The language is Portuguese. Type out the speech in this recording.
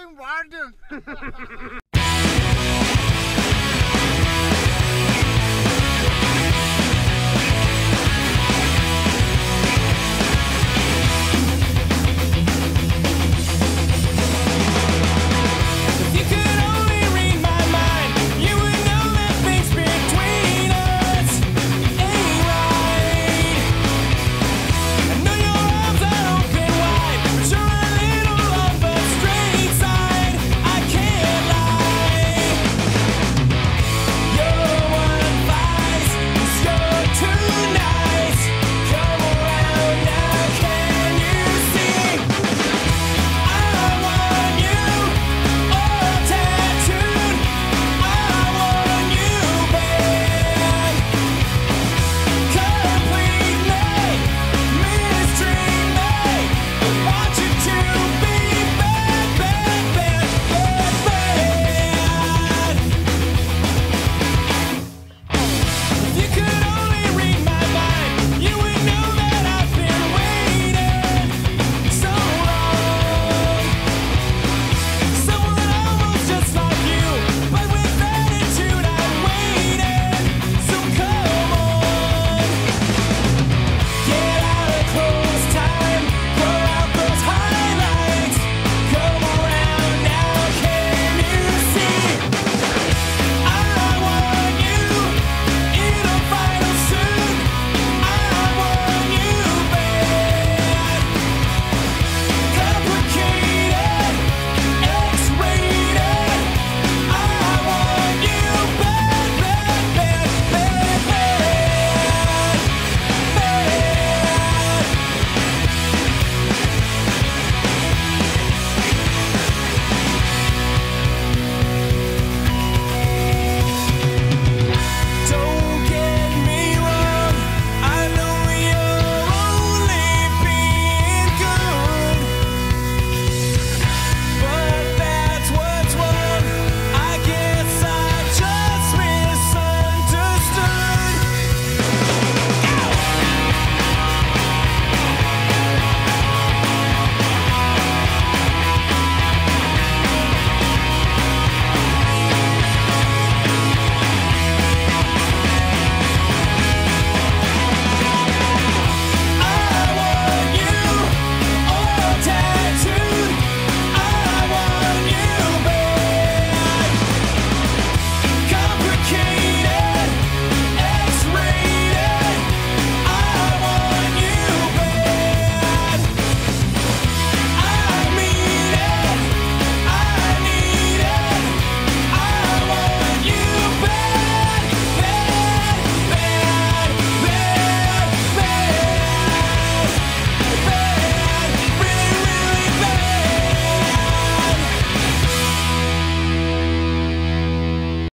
I'm warden.